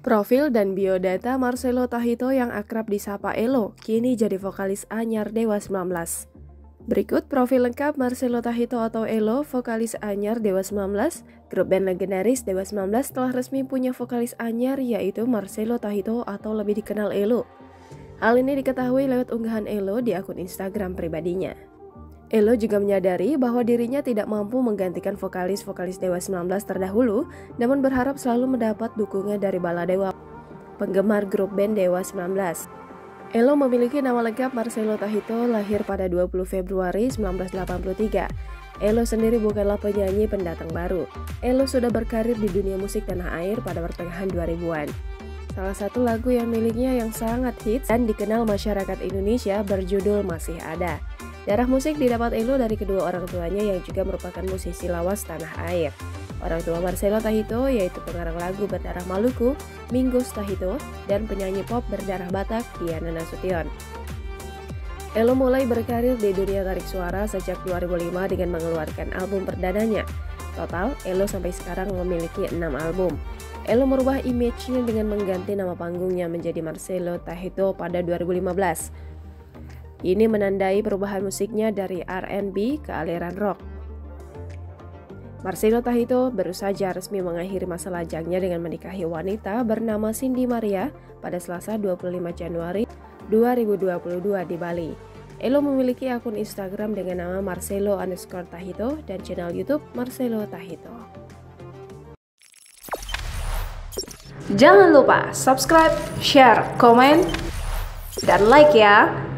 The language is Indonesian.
Profil dan biodata Marcelo Tahito yang akrab disapa Elo kini jadi vokalis anyar Dewa 19. Berikut profil lengkap Marcelo Tahito atau Elo, vokalis anyar Dewa 19. Grup band legendaris Dewa 19 telah resmi punya vokalis anyar yaitu Marcelo Tahito atau lebih dikenal Elo. Hal ini diketahui lewat unggahan Elo di akun Instagram pribadinya. Elo juga menyadari bahwa dirinya tidak mampu menggantikan vokalis-vokalis Dewa 19 terdahulu, namun berharap selalu mendapat dukungan dari Bala Dewa, penggemar grup band Dewa 19. Elo memiliki nama lengkap Marcelo Tahito, lahir pada 20 Februari 1983. Elo sendiri bukanlah penyanyi pendatang baru. Elo sudah berkarir di dunia musik tanah air pada pertengahan 2000-an. Salah satu lagu yang miliknya yang sangat hits dan dikenal masyarakat Indonesia berjudul Masih Ada. Darah musik didapat Elo dari kedua orang tuanya yang juga merupakan musisi lawas tanah air. Orang tua Marcelo Tahito yaitu pengarang lagu berdarah Maluku, Mingus Tahito, dan penyanyi pop berdarah Batak, Diana Nasution. Elo mulai berkarir di dunia tarik suara sejak 2005 dengan mengeluarkan album perdananya. Total, Elo sampai sekarang memiliki 6 album. Elo merubah image-nya dengan mengganti nama panggungnya menjadi Marcelo Tahito pada 2015. Ini menandai perubahan musiknya dari R&B ke aliran rock. Marcelo Tahito baru saja resmi mengakhiri masa lajangnya dengan menikahi wanita bernama Cindy Maria pada Selasa 25 Januari 2022 di Bali. Elo memiliki akun Instagram dengan nama Marcelo underscore Tahito dan channel YouTube Marcelo Tahito. Jangan lupa subscribe, share, komen, dan like ya!